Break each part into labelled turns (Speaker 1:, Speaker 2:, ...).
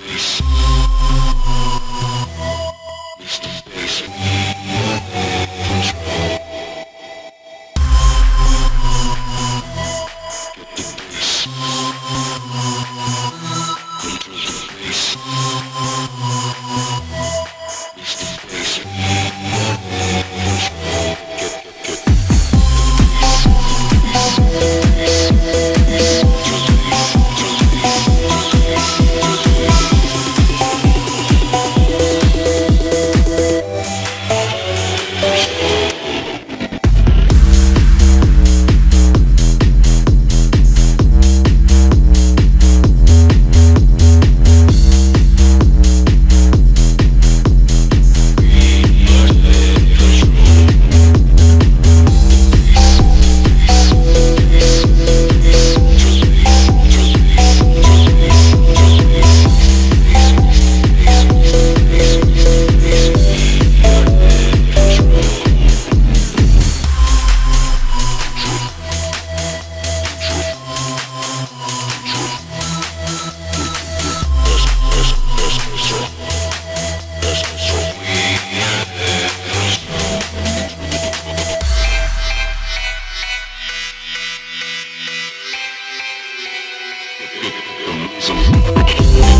Speaker 1: Peace. Some, some.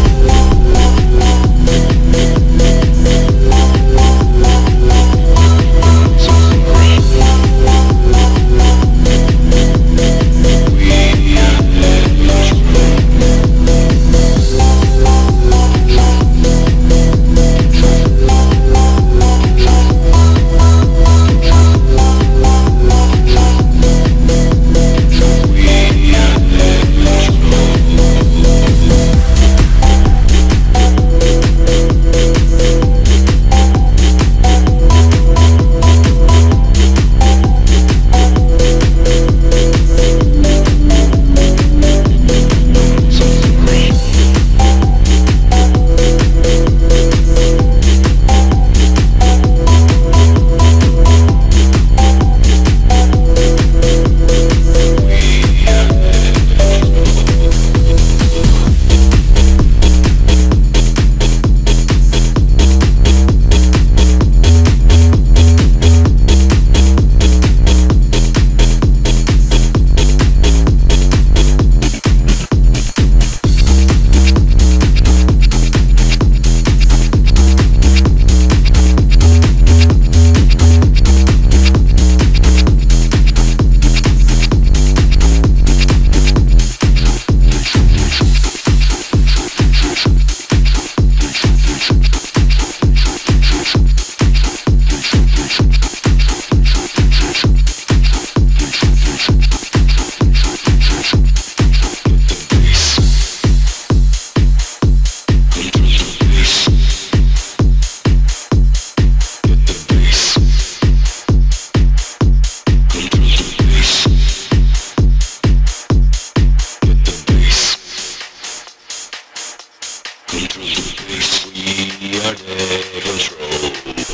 Speaker 1: We are never throw.